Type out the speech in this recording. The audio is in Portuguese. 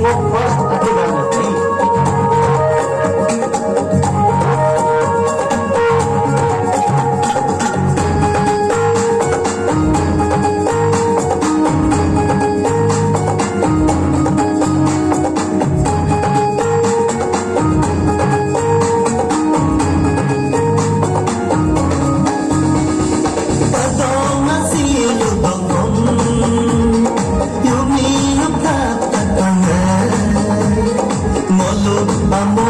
logo próximo da quebrada amor.